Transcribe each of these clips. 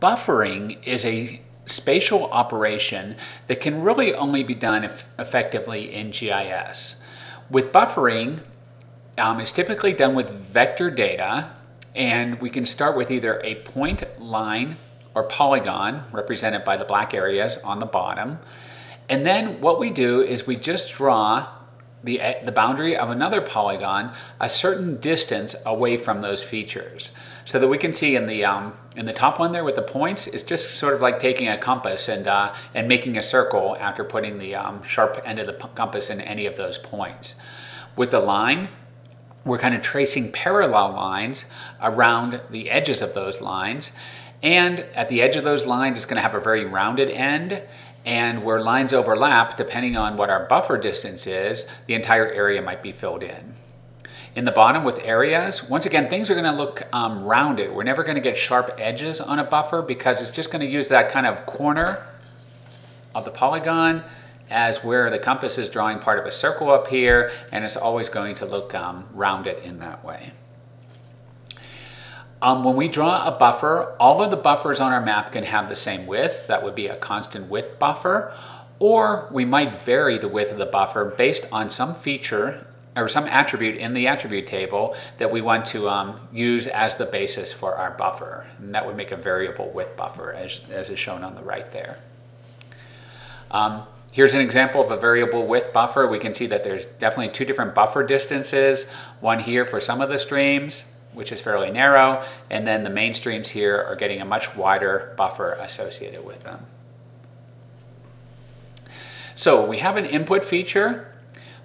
Buffering is a spatial operation that can really only be done effectively in GIS. With buffering, um, it's typically done with vector data, and we can start with either a point, line, or polygon, represented by the black areas on the bottom. And then what we do is we just draw the, the boundary of another polygon a certain distance away from those features. So that we can see in the, um, in the top one there with the points, it's just sort of like taking a compass and, uh, and making a circle after putting the um, sharp end of the compass in any of those points. With the line, we're kind of tracing parallel lines around the edges of those lines. And at the edge of those lines, it's going to have a very rounded end and where lines overlap, depending on what our buffer distance is, the entire area might be filled in. In the bottom with areas, once again, things are gonna look um, rounded. We're never gonna get sharp edges on a buffer because it's just gonna use that kind of corner of the polygon as where the compass is drawing part of a circle up here, and it's always going to look um, rounded in that way. Um, when we draw a buffer, all of the buffers on our map can have the same width. That would be a constant width buffer. Or we might vary the width of the buffer based on some feature or some attribute in the attribute table that we want to um, use as the basis for our buffer. And that would make a variable width buffer as, as is shown on the right there. Um, here's an example of a variable width buffer. We can see that there's definitely two different buffer distances, one here for some of the streams, which is fairly narrow, and then the main streams here are getting a much wider buffer associated with them. So we have an input feature,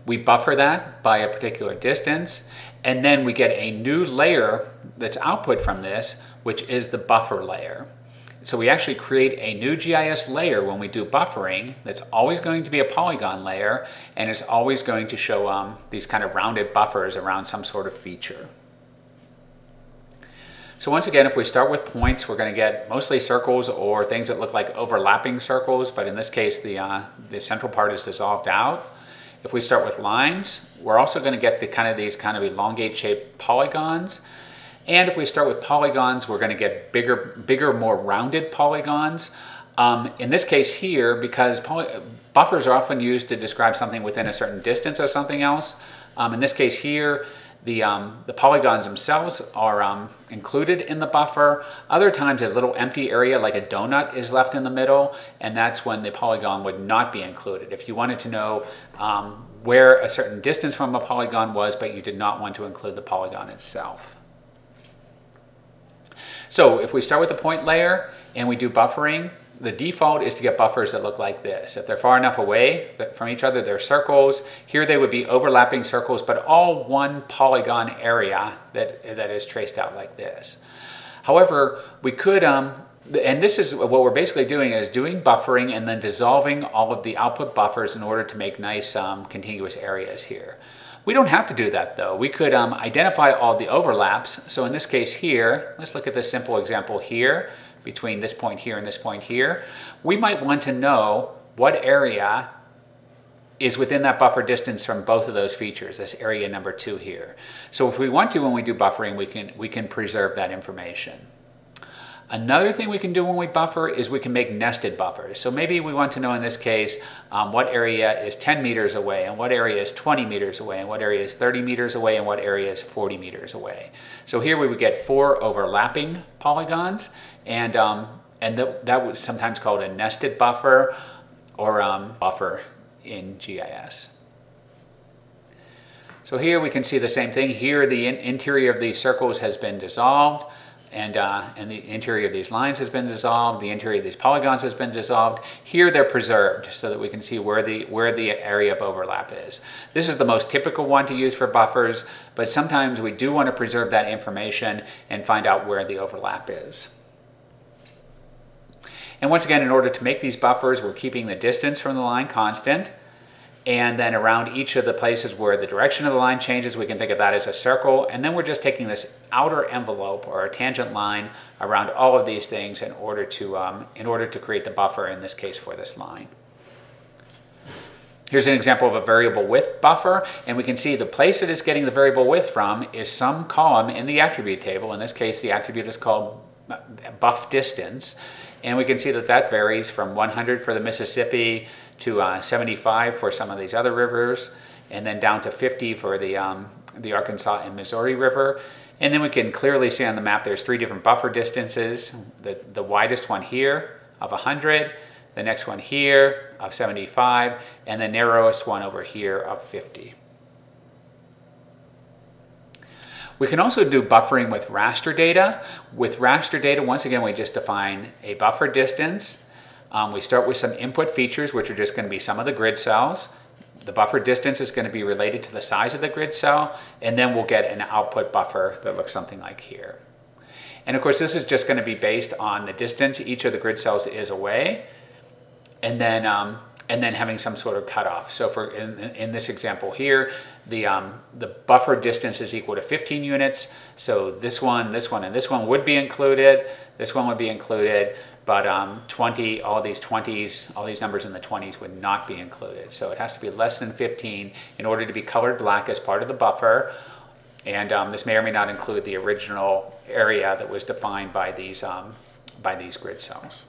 we buffer that by a particular distance, and then we get a new layer that's output from this, which is the buffer layer. So we actually create a new GIS layer when we do buffering that's always going to be a polygon layer and it's always going to show um, these kind of rounded buffers around some sort of feature. So once again, if we start with points, we're going to get mostly circles or things that look like overlapping circles, but in this case, the, uh, the central part is dissolved out. If we start with lines, we're also going to get the kind of these kind of elongate shaped polygons. And if we start with polygons, we're going to get bigger, bigger, more rounded polygons. Um, in this case here, because buffers are often used to describe something within a certain distance of something else, um, in this case here, the, um, the polygons themselves are um, included in the buffer. Other times a little empty area like a donut is left in the middle and that's when the polygon would not be included. If you wanted to know um, where a certain distance from a polygon was but you did not want to include the polygon itself. So if we start with the point layer and we do buffering, the default is to get buffers that look like this. If they're far enough away from each other, they're circles. Here they would be overlapping circles, but all one polygon area that, that is traced out like this. However, we could, um, and this is what we're basically doing is doing buffering and then dissolving all of the output buffers in order to make nice um, contiguous areas here. We don't have to do that though. We could um, identify all the overlaps. So in this case here, let's look at this simple example here between this point here and this point here, we might want to know what area is within that buffer distance from both of those features, this area number two here. So if we want to, when we do buffering, we can, we can preserve that information. Another thing we can do when we buffer is we can make nested buffers. So maybe we want to know in this case um, what area is 10 meters away and what area is 20 meters away and what area is 30 meters away and what area is 40 meters away. So here we would get four overlapping polygons and, um, and that, that was sometimes called a nested buffer or um, buffer in GIS. So here we can see the same thing. Here the in interior of these circles has been dissolved and, uh, and the interior of these lines has been dissolved, the interior of these polygons has been dissolved. Here they're preserved so that we can see where the, where the area of overlap is. This is the most typical one to use for buffers, but sometimes we do want to preserve that information and find out where the overlap is. And once again, in order to make these buffers, we're keeping the distance from the line constant. And then around each of the places where the direction of the line changes, we can think of that as a circle. And then we're just taking this outer envelope or a tangent line around all of these things in order to, um, in order to create the buffer, in this case for this line. Here's an example of a variable width buffer, and we can see the place that it's getting the variable width from is some column in the attribute table. In this case, the attribute is called buff distance. And we can see that that varies from 100 for the Mississippi to uh, 75 for some of these other rivers, and then down to 50 for the, um, the Arkansas and Missouri River. And then we can clearly see on the map there's three different buffer distances. The, the widest one here of 100, the next one here of 75, and the narrowest one over here of 50. We can also do buffering with raster data. With raster data, once again, we just define a buffer distance. Um, we start with some input features, which are just going to be some of the grid cells. The buffer distance is going to be related to the size of the grid cell, and then we'll get an output buffer that looks something like here. And of course, this is just going to be based on the distance each of the grid cells is away, and then um, and then having some sort of cutoff. So for in, in this example here, the, um, the buffer distance is equal to 15 units. So this one, this one, and this one would be included. This one would be included, but um, 20, all these 20s, all these numbers in the 20s would not be included. So it has to be less than 15 in order to be colored black as part of the buffer. And um, this may or may not include the original area that was defined by these, um, by these grid cells.